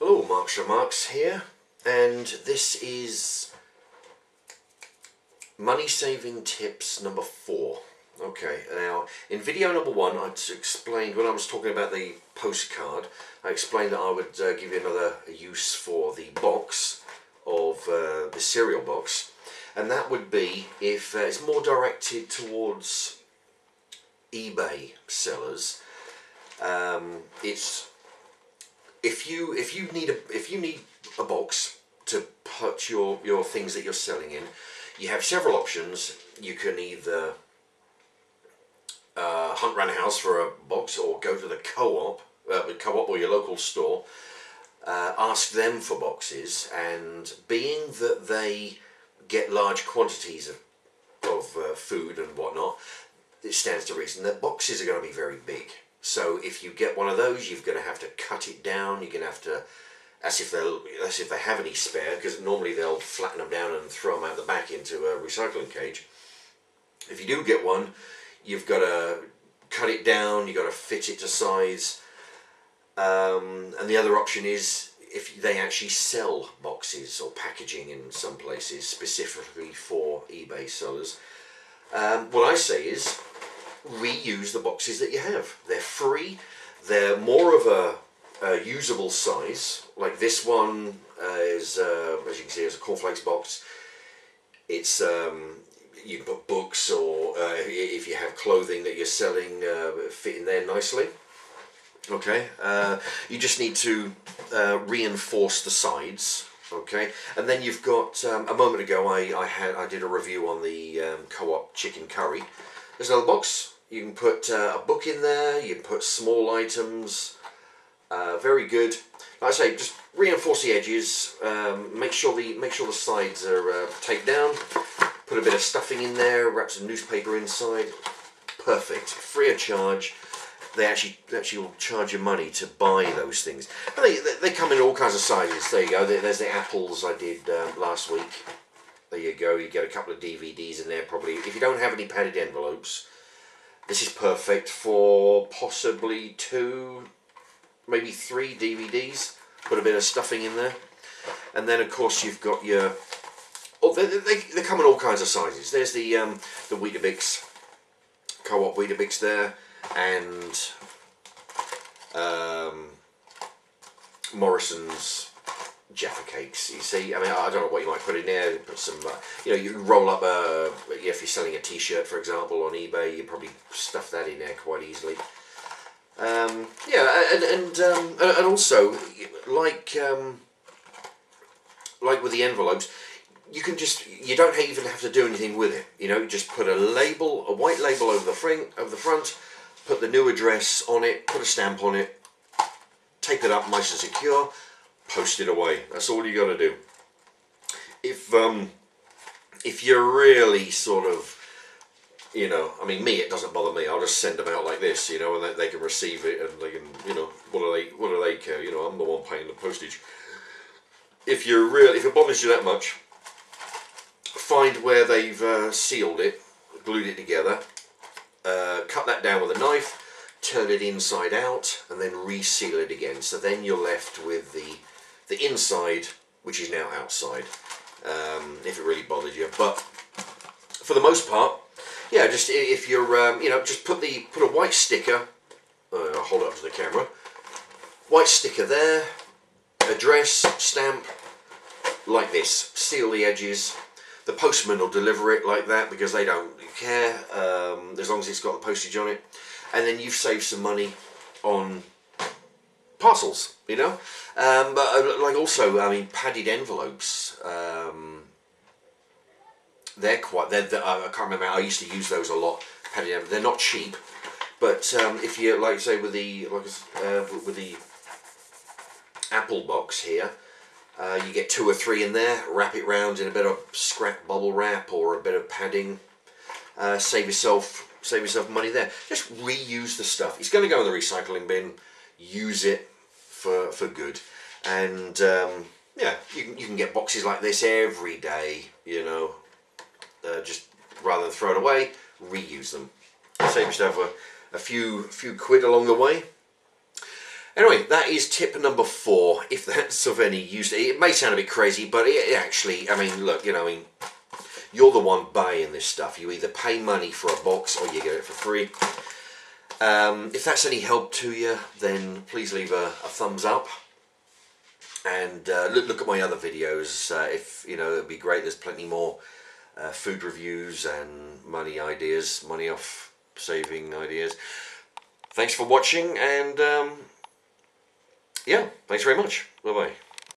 Hello, Marks here, and this is money saving tips number four. Okay, now in video number one, I explained when I was talking about the postcard, I explained that I would uh, give you another use for the box of uh, the cereal box, and that would be if uh, it's more directed towards eBay sellers. Um, it's if you if you need a if you need a box to put your your things that you're selling in, you have several options. You can either uh, hunt around a house for a box or go to the co-op, uh, co-op or your local store, uh, ask them for boxes, and being that they get large quantities of, of uh, food and whatnot, it stands to reason that boxes are going to be very big. So if you get one of those, you're going to have to cut it down. You're going to have to, as if they'll, as if they have any spare, because normally they'll flatten them down and throw them out the back into a recycling cage. If you do get one, you've got to cut it down. You've got to fit it to size. Um, and the other option is if they actually sell boxes or packaging in some places specifically for eBay sellers. Um, what I say is reuse the boxes that you have. They're free. They're more of a, a usable size. Like this one uh, is, uh, as you can see, is a cornflakes box. It's um, you can put books or uh, if you have clothing that you're selling, uh, fit in there nicely. Okay, uh, you just need to uh, reinforce the sides. Okay, and then you've got um, a moment ago I, I had I did a review on the um, co-op chicken curry. There's another box. You can put uh, a book in there. You can put small items. Uh, very good. Like I say, just reinforce the edges. Um, make sure the make sure the sides are uh, taped down. Put a bit of stuffing in there. Wrap some newspaper inside. Perfect. Free of charge they actually they actually will charge you money to buy those things. And they, they come in all kinds of sizes. There you go. There's the apples I did um, last week. There you go. You get a couple of DVDs in there probably. If you don't have any padded envelopes, this is perfect for possibly two, maybe three DVDs. Put a bit of stuffing in there, and then of course you've got your. Oh, they, they, they come in all kinds of sizes. There's the um, the Weetabix co-op Weetabix there and um, Morrison's Jaffa cakes. You see, I mean, I don't know what you might put in there. Put some, uh, you know, you roll up a. If you're selling a T-shirt, for example, on eBay, you probably stuff that in there quite easily. Um, yeah, and and um, and also like um, like with the envelopes, you can just you don't even have to do anything with it. You know, just put a label, a white label over the front, over the front put the new address on it, put a stamp on it, tape it up nice and secure, post it away. That's all you got to do. If um, if you're really sort of, you know, I mean, me, it doesn't bother me. I'll just send them out like this, you know, and they, they can receive it and they can, you know, what do they, what do they care? You know, I'm the one paying the postage. If you're really, if it bothers you that much, find where they've uh, sealed it, glued it together, uh, cut that down with a knife, turn it inside out, and then reseal it again. So then you're left with the the inside, which is now outside, um, if it really bothers you. But for the most part, yeah, just if you're, um, you know, just put the put a white sticker. Uh, I'll hold it up to the camera. White sticker there, address, stamp, like this. Seal the edges. The postman will deliver it like that because they don't care um, as long as it's got the postage on it. And then you've saved some money on parcels, you know. Um, but uh, like also, I mean, padded envelopes. Um, they're quite. They're, they're, I can't remember. I used to use those a lot. Padded envelopes. They're not cheap, but um, if you like, say with the like uh, with the Apple box here. Uh, you get two or three in there, wrap it round in a bit of scrap bubble wrap or a bit of padding uh, save yourself save yourself money there. Just reuse the stuff. It's going to go in the recycling bin. Use it for for good, and um, yeah, you can you can get boxes like this every day. You know, uh, just rather than throw it away, reuse them. Save yourself a, a few few quid along the way. Anyway, that is tip number four. If that's of any use, it may sound a bit crazy, but it actually, I mean, look, you know, I mean, you're the one buying this stuff. You either pay money for a box or you get it for free. Um, if that's any help to you, then please leave a, a thumbs up. And uh, look, look at my other videos. Uh, if you know, it'd be great. There's plenty more uh, food reviews and money ideas, money off saving ideas. Thanks for watching, and um, yeah, thanks very much. Bye bye.